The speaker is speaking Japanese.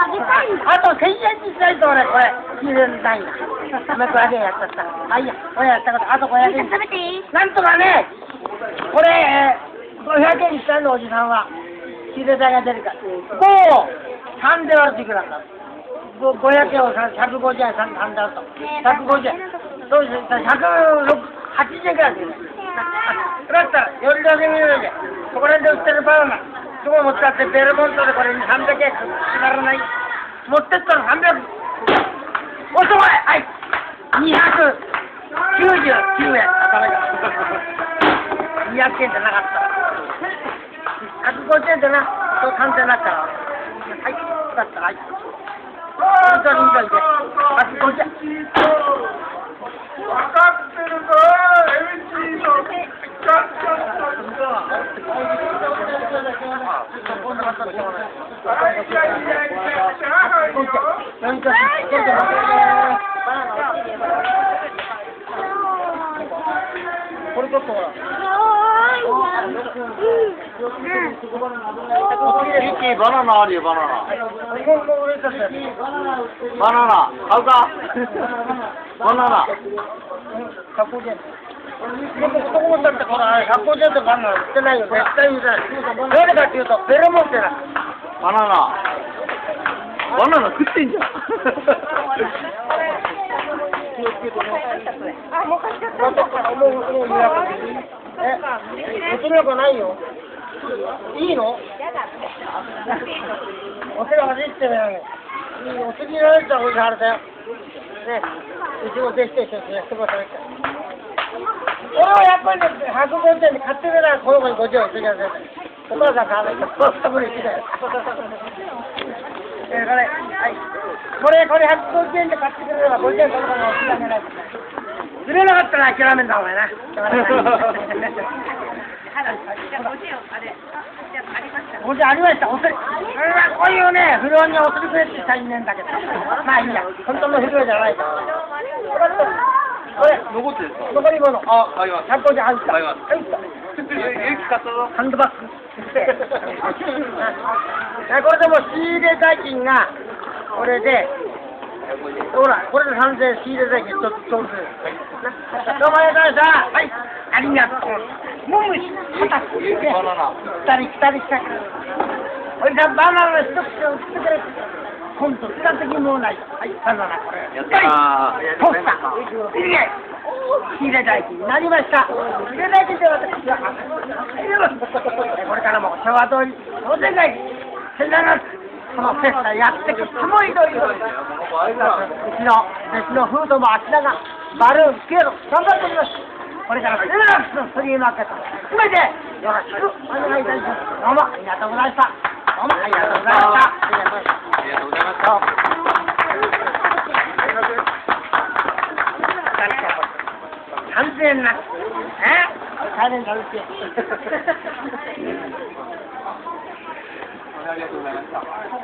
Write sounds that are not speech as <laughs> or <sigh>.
あげたいんだ。あと1000円にしないと俺これ入れないんだお前500円やっちゃった。あいいや。これやったことあと500円。食べていい？なんとかねこれえー500円にしたんのおじさんは。仕入れ代が出るから。5を3で割るといくらかご500円をさ150円3で割ると。150円。そうです180円くらいです <laughs> だったらよりだけ見るでそこら辺で売ってるバナナそこ持ってってベルモントでこれ300円。かからない持ってったら300おそこへはい299円。ダメだ200円。じゃなかった150円。でなそう完全になったらはいだったらはい本当にいいといて150円。分かってるぞ MC のちゃんちゃんちゃんはいいやいやいやしゃあないよ何かちょっと待ってこれちょっとほらミキバナナあるよバナナバナナ買うかバナナ150円。僕、そこもだってほら、150円とかあんの売ってないよ。絶対売ってない。なぜかっていうと、ベロ持ってな。バナナ。バナナ食ってんじゃん。あ、もう買っちゃった。なんとか、もう、もう、もう、え、おつりなんかないよ。いいの？おつり走ってるよね。いいお釣りられたらおじさんあれだよ。ね、うちの弟子と一緒にやってもらった俺はやっぱりね、150円で買ってくれならこの子に50円つけてお母さん買わないと、多分一だよ。え、これ、はい。これ、これ150円で買ってくれれば50円この子にお釣りあげないと。釣れなかったら諦めんだ、お前な。おじありました、お釣り。それはこういうね、不良にお釣りくれって人はいねんだけど。まあいいや、本当の不良じゃないから。これ、残ってるんですか残り物。あ買います150円入った。買います入った。ハンドバッグ。あ <laughs> これでも仕入れ代金が、これで、ほら、これで3000円仕入れ代金とちょうどうもありがとうございました。はい、ありがとう。もむし、また、バナナ二人、二人した。おじさん、バナナの一口を売ってくれ。今度、使ってきもない。はい、バナナこれ。やったーポスター。いいえ。仕入れ代金になりました。仕入れ代金で私は、これからも昭和通り、商店街、千七月、このフェスタやってくつもりという。うちの弟子のフードもあちらが、バルーン、ピエロ、頑張っております。これから千七月のフリーマーケット、すべてよろしくお願いいたします。どうもありがとうございました。どうもありがとうございました。ありがとうございました。ありがとうございました完全な。え大変だるって。ありがとうございました